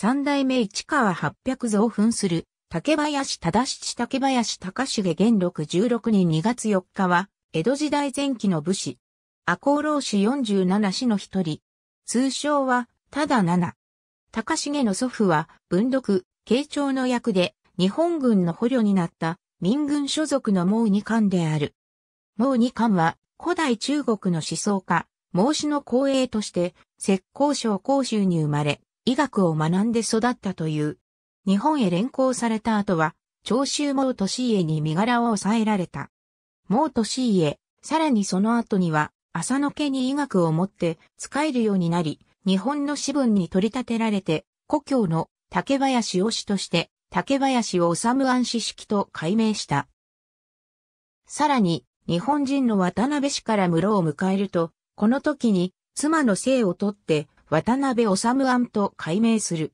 三代目市川八百増噴する竹林忠七竹林隆重元禄16年2月4日は、江戸時代前期の武士。赤穂浪士47士の一人。通称は、ただ七。隆重の祖父は、文読、慶長の役で、日本軍の捕虜になった民軍所属の毛二官である。毛二官は、古代中国の思想家、孟子の後裔として、浙江省甲州に生まれ、医学を学んで育ったという。日本へ連行された後は、長州毛利家に身柄を抑えられた。毛利家、さらにその後には、浅野家に医学を持って使えるようになり、日本の士分に取り立てられて、故郷の竹林推しとして、竹林を治む安史式と改名した。さらに、日本人の渡辺氏から室を迎えると、この時に妻の姓を取って渡辺治案と改名する。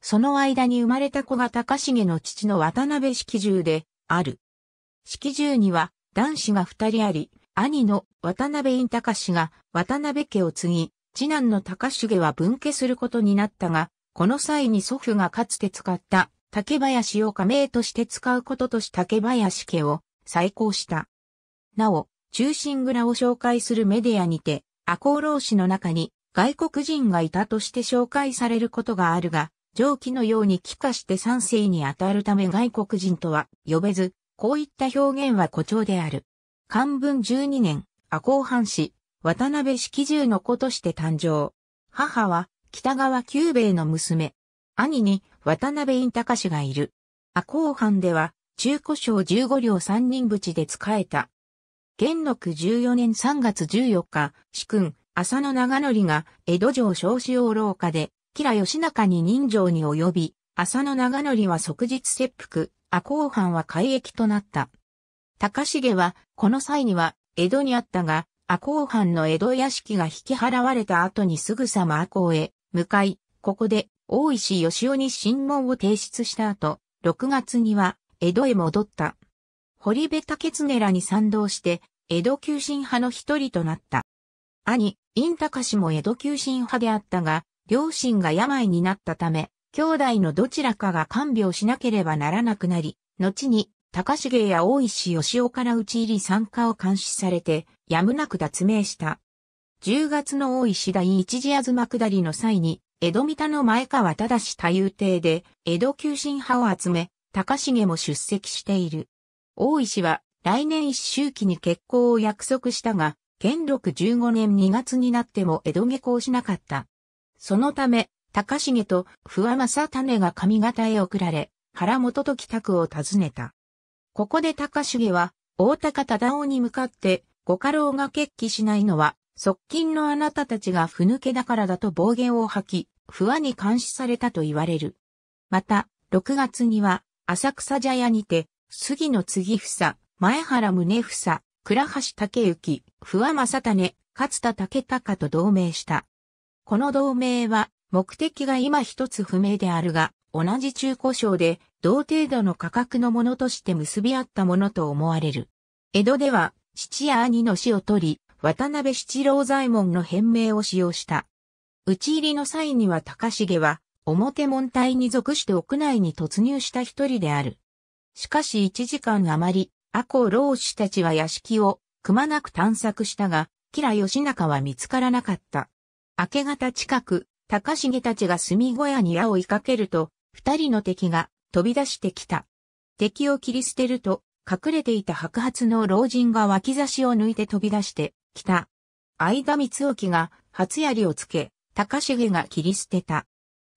その間に生まれた子が高重の父の渡辺式十である。式十には男子が二人あり、兄の渡辺院隆が渡辺家を継ぎ、次男の高重は分家することになったが、この際に祖父がかつて使った竹林を加盟として使うこととし竹林家を再興した。なお、中心蔵を紹介するメディアにて、赤穂浪士の中に外国人がいたとして紹介されることがあるが、上記のように帰化して三世にあたるため外国人とは呼べず、こういった表現は誇張である。漢文12年、赤穂藩士、渡辺式十の子として誕生。母は北川久兵衛の娘。兄に渡辺院隆氏がいる。赤穂藩では中古省15両三人淵で仕えた。元禄14年3月14日、主君、浅野長則が江戸城少子王廊下で吉良義仲に人情に及び、浅野長則は即日切腹、赤穂藩は改易となった。高重は、この際には、江戸にあったが、赤穂藩の江戸屋敷が引き払われた後にすぐさま赤穂へ向かい、ここで、大石義雄に審問を提出した後、6月には、江戸へ戻った。堀部竹常らに賛同して、江戸急進派の一人となった。兄、殷高氏も江戸急進派であったが、両親が病になったため、兄弟のどちらかが看病しなければならなくなり、後に、高重や大石義雄から討ち入り参加を監視されて、やむなく脱命した。10月の大石第一次東下りの際に、江戸三田の前川忠多遊亭で、江戸急進派を集め、高重も出席している。大石は、来年一周期に結婚を約束したが、元禄15年2月になっても江戸下校しなかった。そのため、高重と不破正種が上方へ送られ、原元時宅を訪ねた。ここで高重は、大高忠夫に向かって、ご家老が決起しないのは、側近のあなたたちが不抜けだからだと暴言を吐き、不破に監視されたと言われる。また、6月には、浅草茶屋にて、杉野次房、前原宗房、倉橋武幸、不破正種、勝田武隆と同盟した。この同盟は目的が今一つ不明であるが、同じ中古商で同程度の価格のものとして結び合ったものと思われる。江戸では父や兄の死を取り、渡辺七郎左衛門の変名を使用した。討ち入りの際には高重は表門隊に属して屋内に突入した一人である。しかし一時間余り、赤穂老子たちは屋敷をくまなく探索したが、吉良義仲は見つからなかった。明け方近く、高重たちが住小屋に矢を追いかけると、二人の敵が飛び出してきた。敵を切り捨てると、隠れていた白髪の老人が脇差しを抜いて飛び出してきた。相田光興が初槍をつけ、高重が切り捨てた。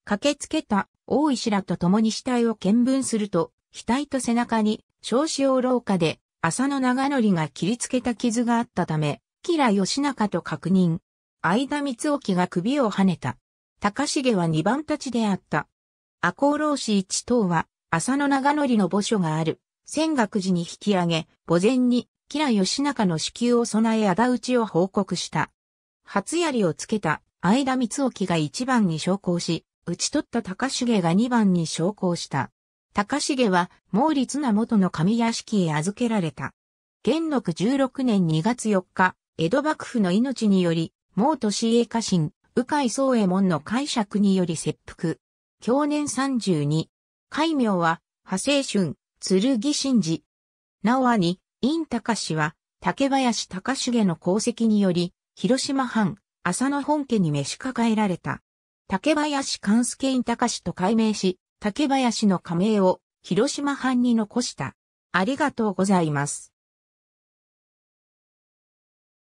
駆けつけた大石らと共に死体を見分すると、額と背中に少子用廊下で浅野長則が切りつけた傷があったため、吉良義仲と確認。相田光興が首を跳ねた。高重は二番立ちであった。赤穂浪士一等は、浅野長則の墓所がある。仙岳寺に引き上げ、墓前に、吉良義仲の子宮を備え仇討ちを報告した。初槍をつけた相田光興が一番に昇降し、討ち取った高重が二番に昇降した。高重は、毛利綱元の上屋敷へ預けられた。元禄16年2月4日、江戸幕府の命により、毛利家家臣、鵜飼宗衛門の解釈により切腹。去年32。海名は、派生春、剣真治。なお兄、院高氏は、竹林隆重の功績により、広島藩、浅野本家に召し抱えられた。竹林勘助院隆と改名し、竹林の加盟を広島藩に残した。ありがとうございます。